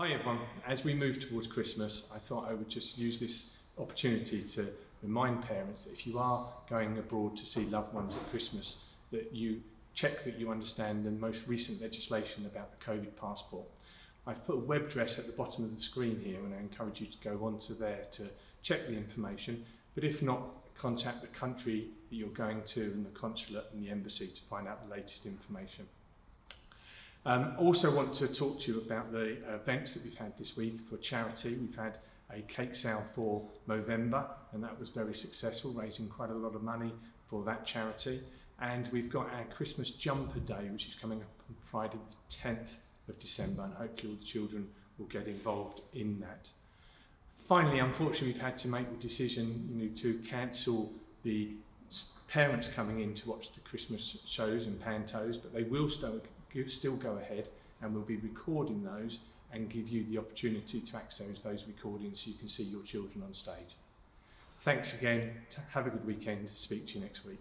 Hi everyone. As we move towards Christmas, I thought I would just use this opportunity to remind parents that if you are going abroad to see loved ones at Christmas, that you check that you understand the most recent legislation about the COVID passport. I've put a web address at the bottom of the screen here and I encourage you to go onto there to check the information, but if not, contact the country that you're going to and the consulate and the embassy to find out the latest information. Um, also want to talk to you about the events that we've had this week for charity. We've had a cake sale for Movember and that was very successful, raising quite a lot of money for that charity. And we've got our Christmas jumper day, which is coming up on Friday the 10th of December, and hopefully all the children will get involved in that. Finally, unfortunately, we've had to make the decision you know, to cancel the parents coming in to watch the Christmas shows and pantos, but they will still still go ahead and we'll be recording those and give you the opportunity to access those recordings so you can see your children on stage. Thanks again. Have a good weekend. Speak to you next week.